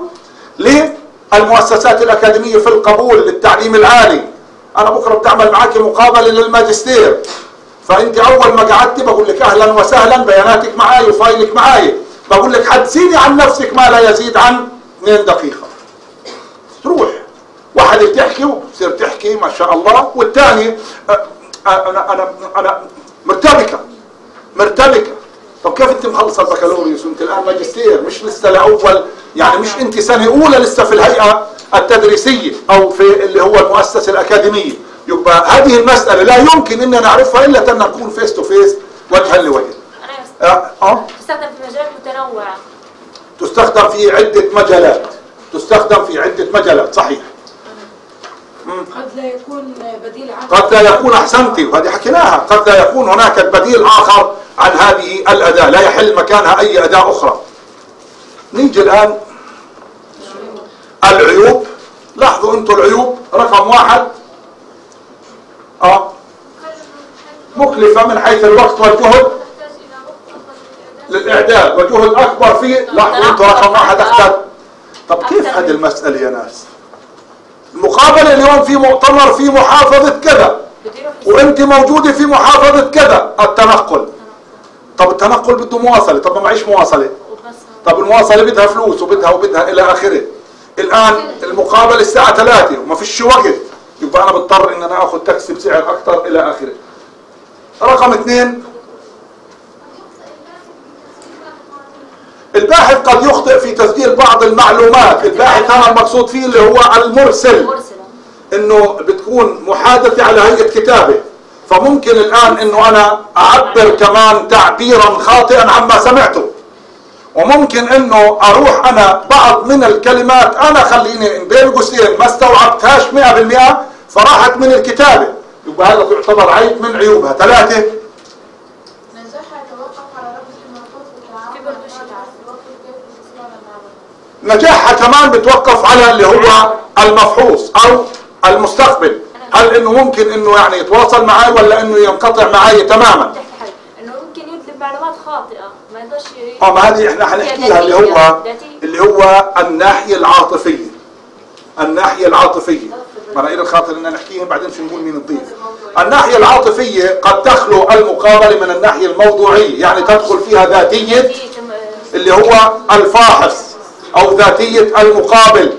للمؤسسات الأكاديمية في القبول للتعليم العالي. أنا بكرة بتعمل معك مقابلة للماجستير. فأنت أول ما قعدت بقول لك أهلا وسهلا بياناتك معي وفايلك معي بقول لك حدثيني عن نفسك ما لا يزيد عن 2 دقيقة. تروح. واحد بتحكي وبتصير تحكي ما شاء الله. والثاني أنا أنا أنا مرتبكة. مرتبكة. طب كيف أنت مخلصة البكالوريوس؟ وانت الآن ماجستير مش لسه لاول يعني مش أنت سنة أولى لسه في الهيئة التدريسية أو في اللي هو المؤسسة الأكاديمية. يبقى هذه المسألة لا يمكن ان نعرفها إلا ان نكون face to face وجها لوجه. أنا آه آه. تستخدم في مجالات متنوعة. تستخدم في عدة مجالات. تستخدم في عدة مجالات صحيح. قد لا يكون بديل عن قد لا يكون احسنتي وهذه حكيناها. قد لا يكون هناك بديل آخر عن هذه الأداة. لا يحل مكانها أي أداة أخرى. نيجي الآن. العيوب. لاحظوا أنتم العيوب. رقم واحد. آه مكلفه من حيث الوقت والجهد إلى للإعداد للاعداد وجهد اكبر فيه لاحظوا أنتم رقم واحد احتاج طب كيف هذه المسألة يا ناس؟ المقابلة اليوم في مؤتمر في محافظة كذا وأنت موجودة في محافظة كذا التنقل. طب التنقل بده مواصلة. طب ما معيش مواصلة. طب المواصلة بدها فلوس وبدها وبدها إلى آخره. الآن المقابلة الساعة 3 وما فيش وقت. يبقى أنا بضطر إن أنا آخذ تاكسي بسعر أكثر إلى آخره. رقم اثنين الباحث قد يخطئ في تسجيل بعض المعلومات. الباحث هنا المقصود فيه اللي هو المرسل إنه بتكون محادثة على هيئة كتابة. فممكن الآن إنه أنا أعبر كمان تعبيرا خاطئا عما سمعته. وممكن إنه أروح أنا بعض من الكلمات. أنا خليني بين قوسين ما استوعبتهاش 100% فراحت من الكتابة. يبقى هذا تعتبر عيب من عيوبها. ثلاثة. نجاحها كمان بتوقف على اللي هو المفحوص أو المستقبل. هل إنه ممكن إنه يعني يتواصل معي ولا إنه ينقطع معي تماما؟ إنه ممكن يكتب معلومات خاطئة. ما ما يقدرش آه ما هذه إحنا حنحكيها. اللي هو اللي هو الناحية العاطفية. الناحية العاطفية. ما أنا إلى الخاطر إن نحكيهم بعدين شو نقول مين الضيف. الناحية العاطفية قد تخلو المقابلة من الناحية الموضوعية يعني تدخل فيها ذاتية اللي هو الفاحص أو ذاتية المقابل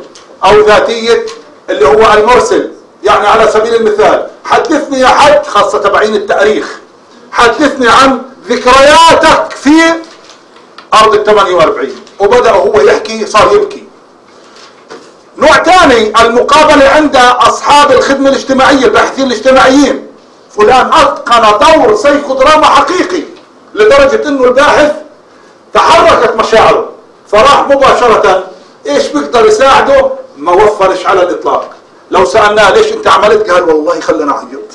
أو ذاتية اللي هو المرسل. يعني على سبيل المثال حدثني يا حد خاصة تبعين التأريخ حدثني عن ذكرياتك في أرض ال 48 وبدأ هو يحكي صار يبكي. نوع ثاني المقابلة عند أصحاب الخدمة الاجتماعية الباحثين الاجتماعيين. فلان أتقن دور سيكودراما حقيقي لدرجة إنه الباحث تحركت مشاعره فراح مباشرة إيش بيقدر يساعده؟ ما وفرش على الإطلاق. لو سألناه ليش أنت عملت؟ قال والله خلنا اعيط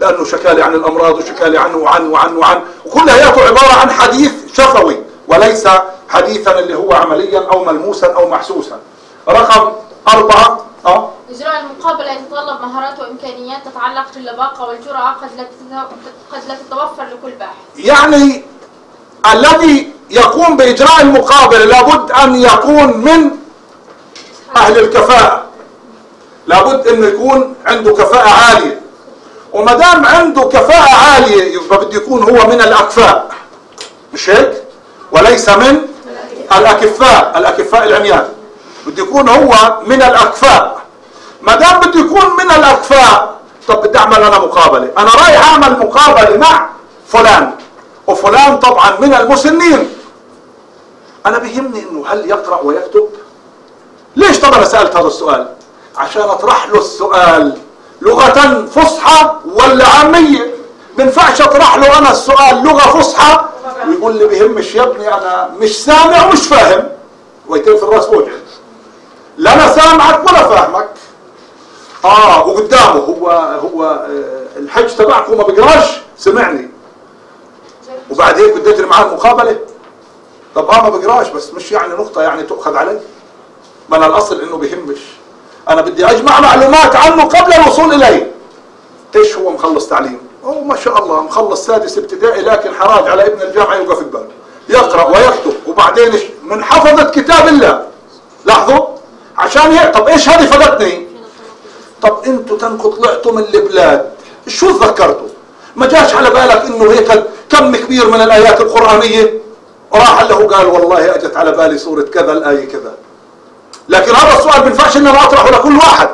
لأنه شكالي عن الأمراض وشكالي عنه وعن وعن وعن. وكل هياته عبارة عن حديث شفوي وليس حديثا اللي هو عمليا أو ملموسا أو محسوسا. رقم أربعة أه؟ إجراء المقابلة يتطلب مهارات وإمكانيات تتعلق باللباقة والجرأة قد لا قد لا تتوفر لكل باحث. يعني الذي يقوم بإجراء المقابلة لابد أن يكون من أهل الكفاءة. لابد أنه يكون عنده كفاءة عالية. وما دام عنده كفاءة عالية يبقى بده يكون هو من الأكفاء. مش هيك؟ وليس من الأكفاء الأكفاء العميان. بده يكون هو من الأكفاء. ما دام بده يكون من الأكفاء طب بدي أعمل أنا مقابلة. أنا رايح أعمل مقابلة مع فلان وفلان طبعا من المسنين. أنا بيهمني إنه هل يقرأ ويكتب؟ ليش طب أنا سألت هذا السؤال؟ عشان أطرح له السؤال. لغة فصحى ولا عامية؟ بنفعش أطرح له أنا السؤال لغة فصحى؟ ويقول لي بيهمش يا ابني أنا مش سامع ومش فاهم. ويتم في الرأس وجع لا أنا سامعك ولا فاهمك آه وقدامه هو هو آه، الحج تبعكم ما بيقراش سمعني. وبعد هيك بدي اجري معاه المقابلة. طب آه ما بقراش بس مش يعني نقطة يعني تؤخذ علي ما أنا الأصل إنه بيهمش. أنا بدي أجمع معلومات عنه قبل الوصول إليه. إيش هو مخلص تعليم؟ هو ما شاء الله مخلص سادس ابتدائي لكن حراج على ابن الجامعة يوقف الباب يقرأ ويكتب وبعدين؟ من حفظة كتاب الله. لاحظوا؟ عشان هيك. طب إيش هذه فادتني طب أنتوا تنكوا طلعتوا من البلاد. شو تذكرتوا؟ ما جاش على بالك إنه هيك كم كبير من الآيات القرآنية؟ وراح له قال والله أجت على بالي سورة كذا الآية كذا. لكن هذا السؤال بينفعش ان أنا اطرحه لكل واحد.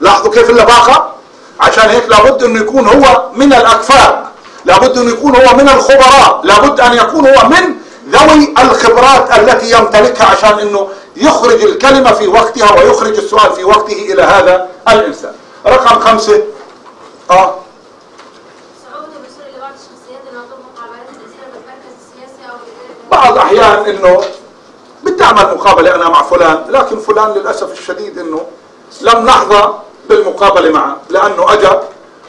لاحظوا كيف اللباقة؟ عشان هيك لابد إنه يكون هو من الأكفاء. لابد إنه يكون هو من الخبراء. لابد أن يكون هو من ذوي الخبرات التي يمتلكها عشان إنه يخرج الكلمة في وقتها ويخرج السؤال في وقته إلى هذا رقم آه. مقابلة الإنسان السياسي أو الإداري بعض احيان إنه بدي اعمل مقابلة أنا مع فلان لكن فلان للأسف الشديد إنه لم نحظى بالمقابلة معه لأنه اجى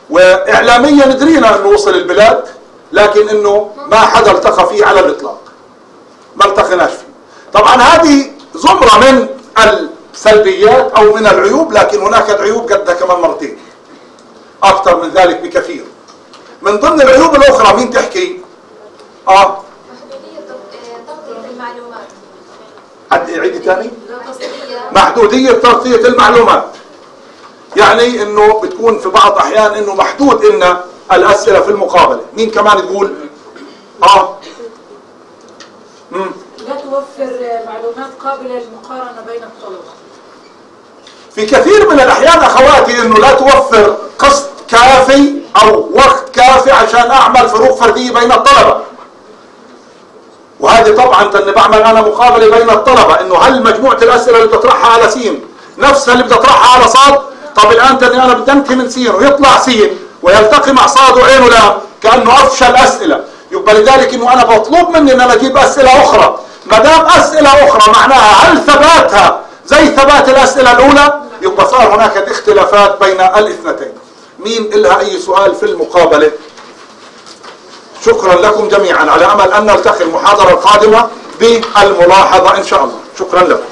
واعلاميا درينا انه وصل البلاد لكن إنه ما حدا التقى فيه على الإطلاق. ما التقيناش فيه. طبعا هذه زمرة من السلبيات أو من العيوب لكن هناك العيوب قدها كمان مرتين. أكثر من ذلك بكثير. من ضمن العيوب الأخرى مين تحكي؟ عد عيدي تغطية محدودية تغطية المعلومات. يعني إنه بتكون في بعض أحيان إنه محدود إن الأسئلة في المقابلة. مين كمان تقول؟ آه. مم. لا توفر معلومات قابلة للمقارنة بين الطلبة. في كثير من الأحيان أخواتي إنه لا توفر قسط كافي أو وقت كافي عشان أعمل فروق فردية بين الطلبة. وهذه طبعا اني بعمل أنا مقابلة بين الطلبة إنه هل مجموعة الأسئلة اللي بتطرحها على سين نفسها اللي بتطرحها على صاد؟ طب الآن تاني أنا بدي أنتهي من سين ويطلع سين ويلتقي مع صاد وعينه لام كأنه أفشل أسئلة. يبقى لذلك إنه أنا مطلوب مني إن أنا أجيب أسئلة أخرى. ما دام أسئلة أخرى معناها هل ثباتها؟ زي ثبات الأسئلة الأولى؟ يبقى صار هناك اختلافات بين الاثنتين. مين إلها أي سؤال في المقابلة؟ شكرا لكم جميعا على أمل أن نلتقي المحاضرة القادمة بالملاحظة إن شاء الله. شكرا لكم.